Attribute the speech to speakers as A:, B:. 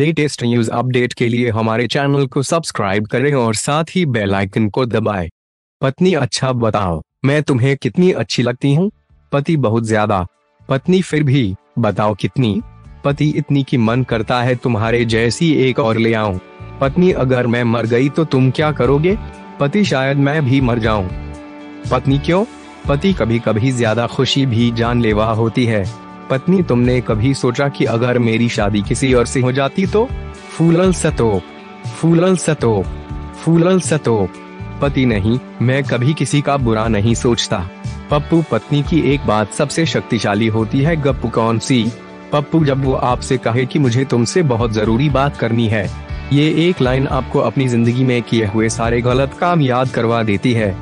A: Latest news update के लिए हमारे चैनल को सब्सक्राइब करें और साथ ही बेल आइकन को दबाएँ। पत्नी अच्छा बताओ, मैं तुम्हें कितनी अच्छी लगती हूँ? पति बहुत ज़्यादा। पत्नी फिर भी, बताओ कितनी? पति इतनी की मन करता है तुम्हारे जैसी एक और ले आऊँ। पत्नी अगर मैं मर गई तो तुम क्या करोगे? पति शायद मैं भी मर जाऊँ। पत्नी क्यों? पति कभी कभी ज़्यादा खुशी भी जानलेवा होती है। पत्नी, तुमने कभी सोचा कि अगर मेरी शादी किसी और से हो जाती तो? फूलल सतो फूलल सतो फूलल सतो पति नहीं, मैं कभी किसी का बुरा नहीं सोचता। पप्पू, पत्नी की एक बात सबसे शक्तिशाली होती है, गप्पू कौन सी? पप्पू, जब वो आपसे कहे कि मुझे तुमसे बहुत ज़रूरी बात करनी है, ये एक लाइन आपको अपनी ज़िंदगी में किए हुए सारे गलत काम याद करवा देती है।